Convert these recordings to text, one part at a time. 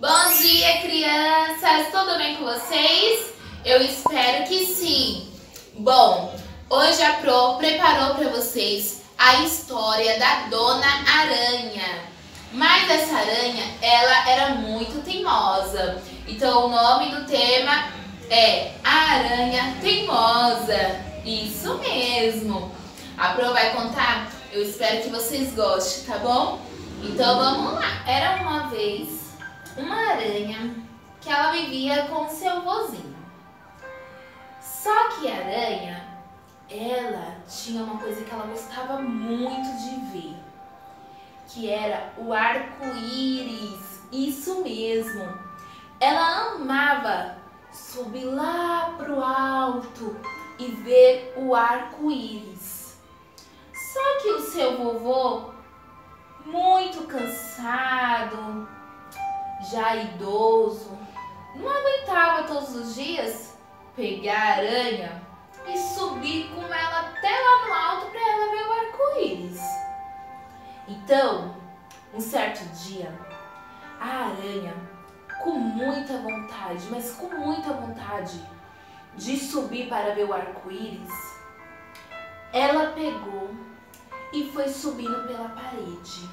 Bom dia, crianças! Tudo bem com vocês? Eu espero que sim! Bom, hoje a Pro preparou para vocês a história da Dona Aranha. Mas essa aranha, ela era muito teimosa. Então o nome do tema é A Aranha Teimosa. Isso mesmo! A Pro vai contar, eu espero que vocês gostem, tá bom? Então vamos lá! Era uma vez uma aranha que ela vivia com seu vozinho. Só que a aranha, ela tinha uma coisa que ela gostava muito de ver, que era o arco-íris. Isso mesmo. Ela amava subir lá pro alto e ver o arco-íris. Só que o seu vovô, muito cansado, já idoso, não aguentava todos os dias pegar a aranha e subir com ela até lá no alto para ela ver o arco-íris. Então, um certo dia, a aranha, com muita vontade, mas com muita vontade de subir para ver o arco-íris, ela pegou e foi subindo pela parede.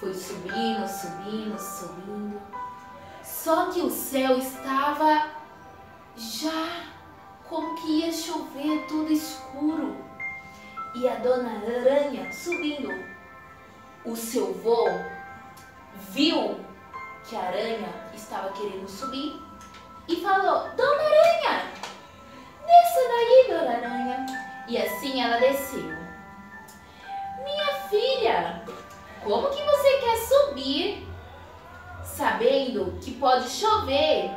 Foi subindo, subindo, subindo. Só que o céu estava já como que ia chover, tudo escuro. E a dona Aranha subindo. O seu vô viu que a aranha estava querendo subir e falou: Dona Aranha, desça daí, Dona Aranha. E assim ela desceu. Minha filha, como que você quer subir sabendo que pode chover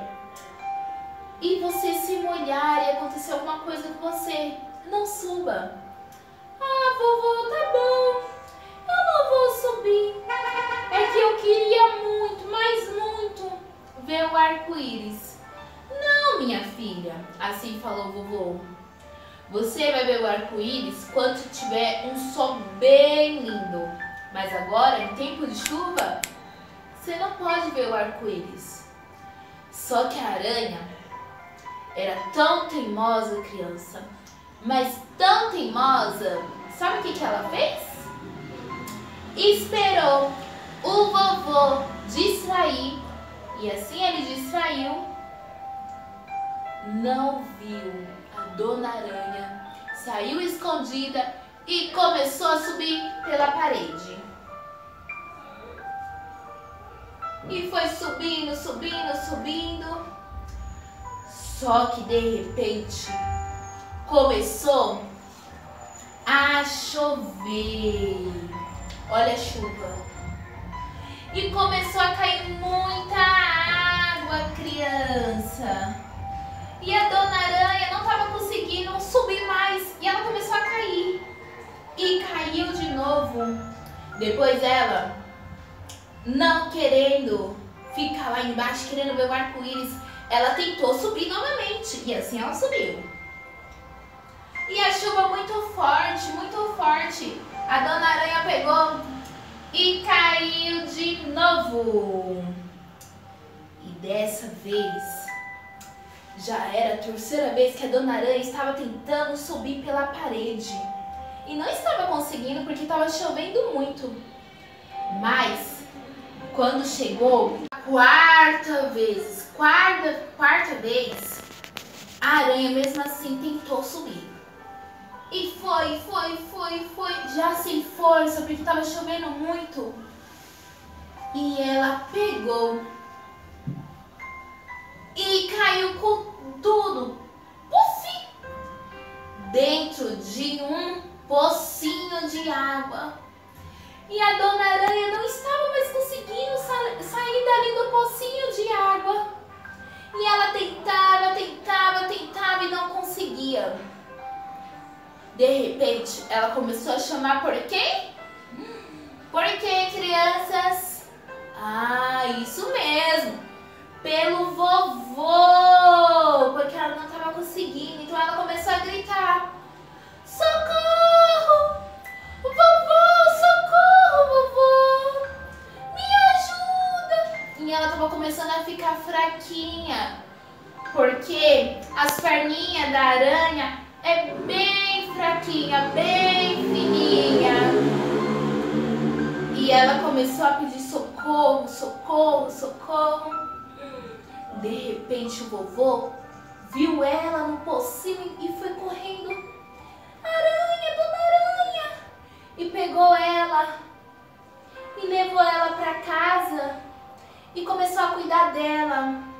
e você se molhar e acontecer alguma coisa com você? Não suba. Ah, vovô, tá bom. Eu não vou subir. É que eu queria muito, mas muito, ver o arco-íris. Não, minha filha, assim falou vovô. Você vai ver o arco-íris quando tiver um sol bem lindo. Mas agora, em tempo de chuva, você não pode ver o arco-íris. Só que a aranha era tão teimosa, criança, mas tão teimosa, sabe o que, que ela fez? Esperou o vovô distrair e assim ele distraiu, não viu a dona aranha, saiu escondida e começou a subir pela parede. E foi subindo, subindo, subindo. Só que de repente começou a chover. Olha a chuva. E começou a cair muita água, criança. E a dona aranha não estava conseguindo subir mais. E ela começou a cair. E caiu de novo. Depois ela não querendo ficar lá embaixo, querendo ver o arco-íris, ela tentou subir novamente e assim ela subiu. E a chuva muito forte, muito forte. A dona aranha pegou e caiu de novo. E dessa vez já era a terceira vez que a dona aranha estava tentando subir pela parede. E não estava conseguindo porque estava chovendo muito. Mas quando chegou a quarta vez, quarta, quarta vez, a aranha mesmo assim tentou subir. E foi, foi, foi, foi, já sem força, porque estava chovendo muito. E ela pegou De repente, ela começou a chamar por quem? Por quem, crianças? Ah, isso mesmo. Pelo vovô. Porque ela não estava conseguindo. Então ela começou a gritar. Socorro! Vovô, socorro, vovô! Me ajuda! e ela tava começando a ficar fraquinha. Porque as perninhas da aranha é bem fraquinha, bem fininha. E ela começou a pedir socorro, socorro, socorro. De repente o vovô viu ela no pocinho e foi correndo. Aranha, dona aranha! E pegou ela e levou ela para casa e começou a cuidar dela.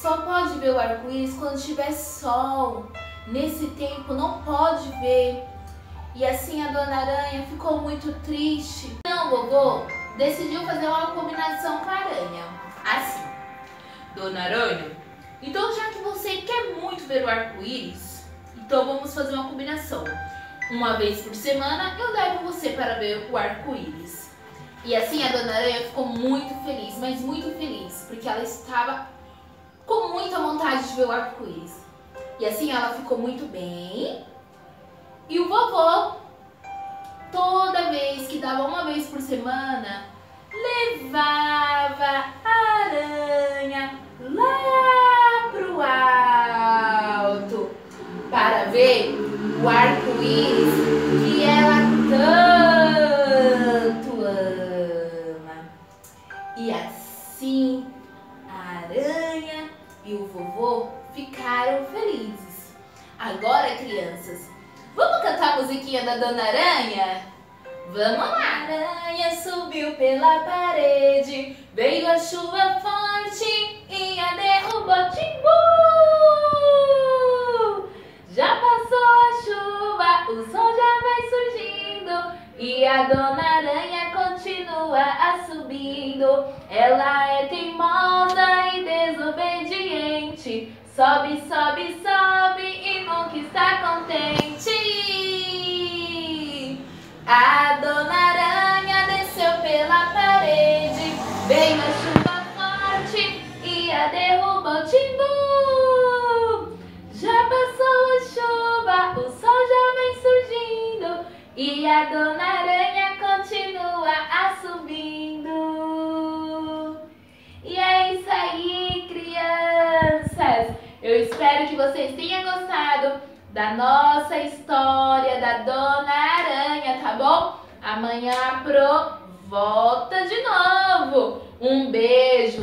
Só pode ver o arco-íris quando tiver sol. Nesse tempo não pode ver. E assim a Dona Aranha ficou muito triste. Não, vovô, decidiu fazer uma combinação com a aranha. Assim, Dona Aranha, então já que você quer muito ver o arco-íris, então vamos fazer uma combinação. Uma vez por semana eu levo você para ver o arco-íris. E assim a Dona Aranha ficou muito feliz, mas muito feliz, porque ela estava de ver o arco-íris. E assim ela ficou muito bem e o vovô, toda vez que dava uma vez por semana, levava a aranha lá pro alto para ver o arco-íris e o vovô ficaram felizes. Agora, crianças, Vamos cantar a musiquinha da Dona Aranha? Vamos lá! Aranha subiu pela parede, veio a chuva forte e a derrubou Timbu! Já passou a chuva, o sol já vai surgindo e a Dona Aranha continua a subindo. Ela é teimosa sobe, sobe, sobe e nunca está contente. A dona aranha desceu pela parede, veio a chuva forte e a derrubou timbu. Já passou a chuva, o sol já vem surgindo e a dona Eu espero que vocês tenham gostado da nossa história da Dona Aranha, tá bom? Amanhã a Pro volta de novo. Um beijo.